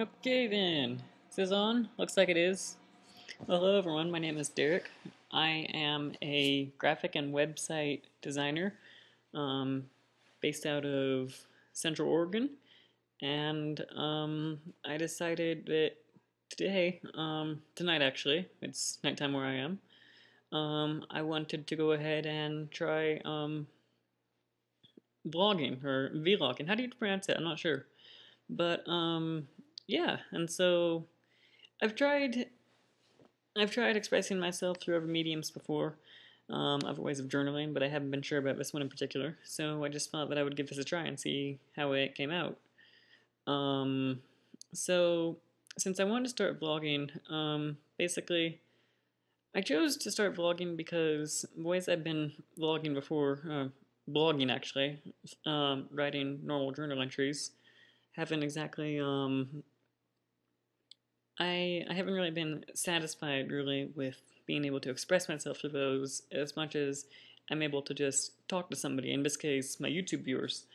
Okay then, is this on? Looks like it is. Well, hello everyone, my name is Derek. I am a graphic and website designer um, based out of Central Oregon and um, I decided that today, um, tonight actually, it's nighttime where I am, um, I wanted to go ahead and try um, vlogging or vlogging. How do you pronounce it? I'm not sure. But um, yeah, and so I've tried I've tried expressing myself through other mediums before, um, other ways of journaling, but I haven't been sure about this one in particular. So I just thought that I would give this a try and see how it came out. Um, so since I wanted to start vlogging, um, basically I chose to start vlogging because the ways I've been vlogging before, uh, blogging actually, um, writing normal journal entries, haven't exactly um, I, I haven't really been satisfied really with being able to express myself to those as much as I'm able to just talk to somebody, in this case, my YouTube viewers.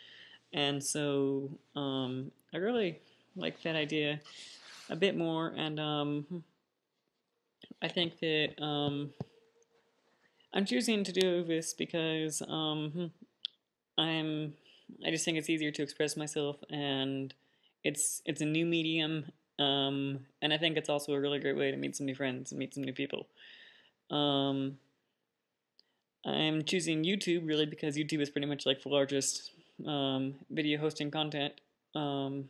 And so um, I really like that idea a bit more, and um, I think that um, I'm choosing to do this because um, I'm I just think it's easier to express myself, and it's it's a new medium, um, and I think it's also a really great way to meet some new friends and meet some new people. Um, I'm choosing YouTube really because YouTube is pretty much like the largest um, video hosting content um,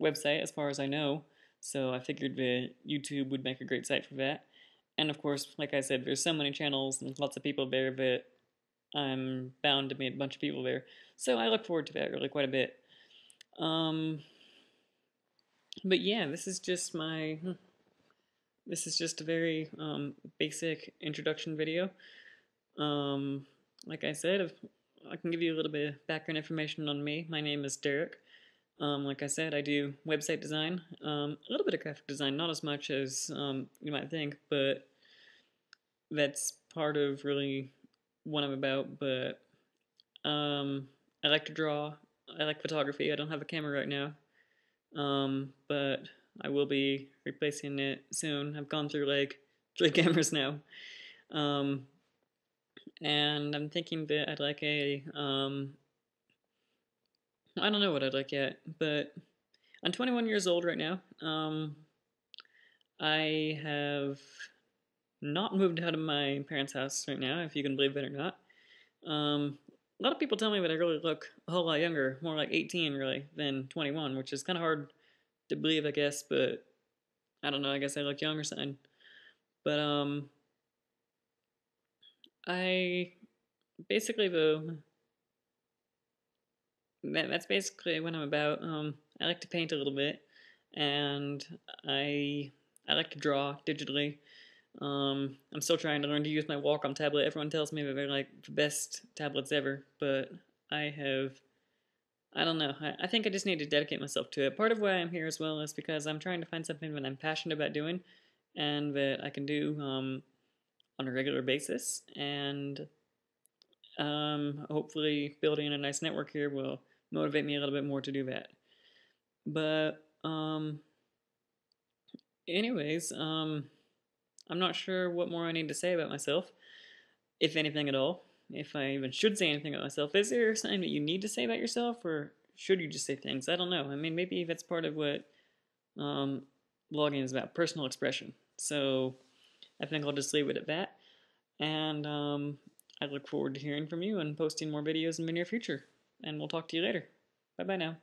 website as far as I know. So I figured that YouTube would make a great site for that. And of course, like I said, there's so many channels and lots of people there that I'm bound to meet a bunch of people there. So I look forward to that really quite a bit. Um, but yeah, this is just my, hmm, this is just a very um, basic introduction video. Um, like I said, if I can give you a little bit of background information on me. My name is Derek. Um, like I said, I do website design, um, a little bit of graphic design, not as much as um, you might think, but that's part of really what I'm about. But um, I like to draw. I like photography. I don't have a camera right now, um, but I will be replacing it soon. I've gone through like three cameras now. Um, and I'm thinking that I'd like a, um, I don't know what I'd like yet, but I'm 21 years old right now. Um, I have not moved out of my parents' house right now, if you can believe it or not. Um, a lot of people tell me that I really look a whole lot younger, more like 18 really, than 21, which is kind of hard to believe, I guess, but I don't know, I guess I look younger something. But, um, I basically the that, that's basically what I'm about. Um, I like to paint a little bit, and I I like to draw digitally. Um, I'm still trying to learn to use my Wacom tablet. Everyone tells me that they're like the best tablets ever, but I have I don't know. I, I think I just need to dedicate myself to it. Part of why I'm here as well is because I'm trying to find something that I'm passionate about doing and that I can do um, on a regular basis. And um, hopefully, building a nice network here will motivate me a little bit more to do that. But, um, anyways, um, I'm not sure what more I need to say about myself, if anything at all. If I even should say anything about myself. Is there something that you need to say about yourself, or should you just say things? I don't know. I mean, maybe that's part of what um, blogging is about personal expression. So, I think I'll just leave it at that. And um, I look forward to hearing from you and posting more videos in the near future. And we'll talk to you later. Bye bye now.